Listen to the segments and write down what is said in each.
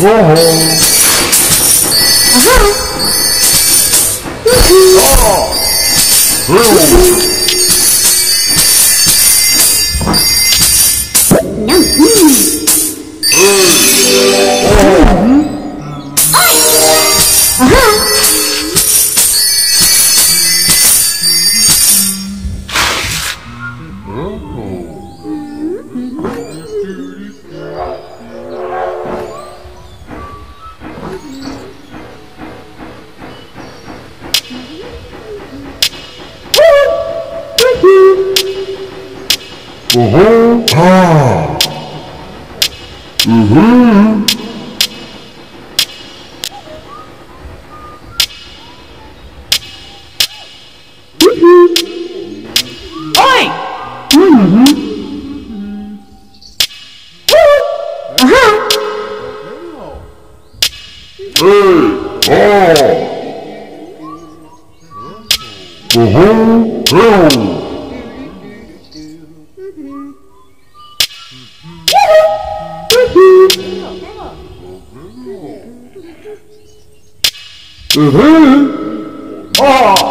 Whoa. the whole time. Mm-hmm. Oh.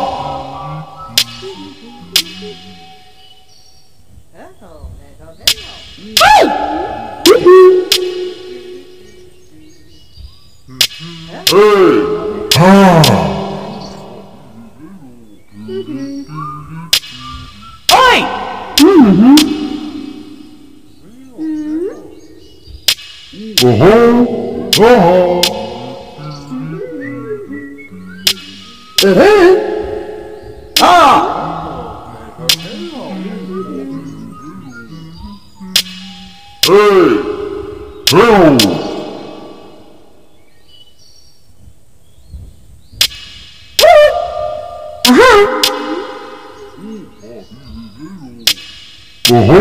Hey! Ah! 어허. 에헤. 아. 에이. 에이. 어허.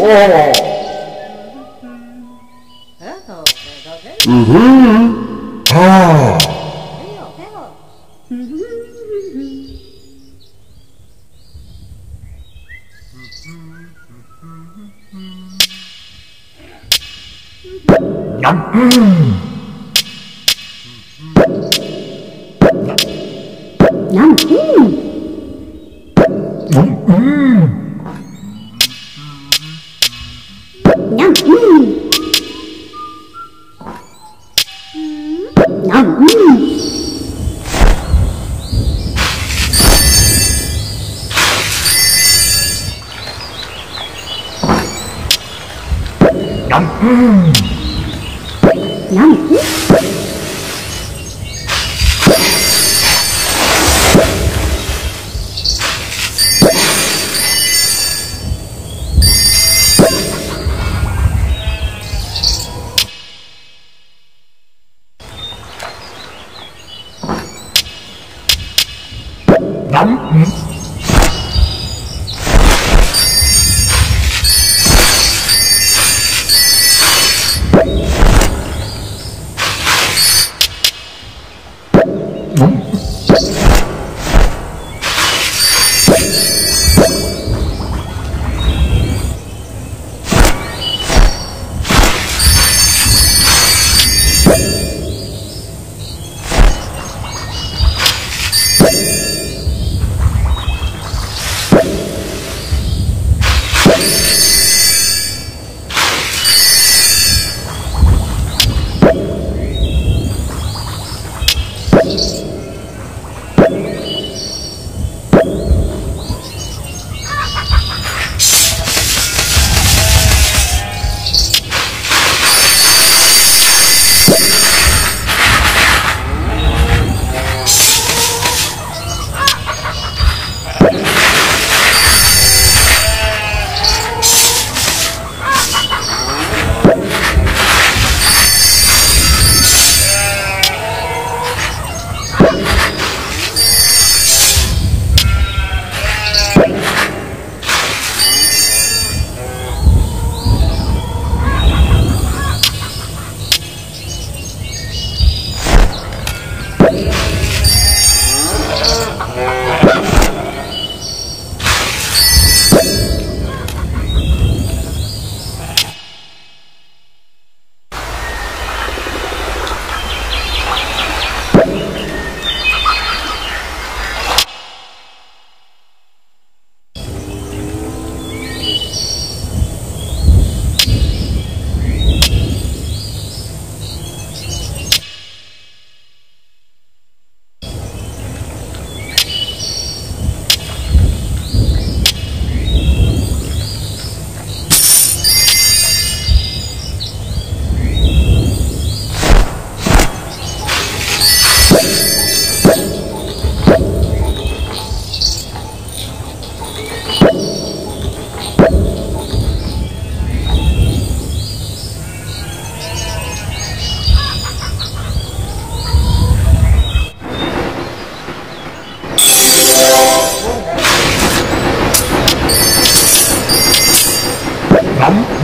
어. 어. Uh-huh. Ah. Yum. Yum. Yum. Yum. Mm-hmm. Nhâm.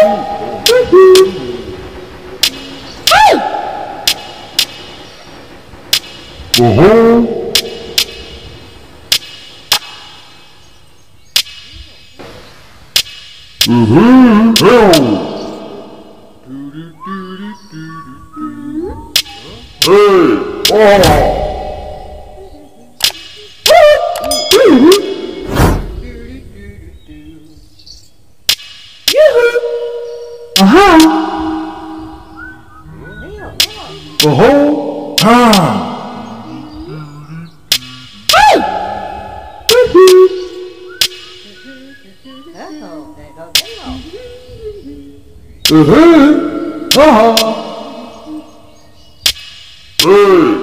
Hey. Uh-huh. Mm-hmm. Mm-hmm. Mm-hmm. Oh! Mm-hmm. Uh-huh. Hey!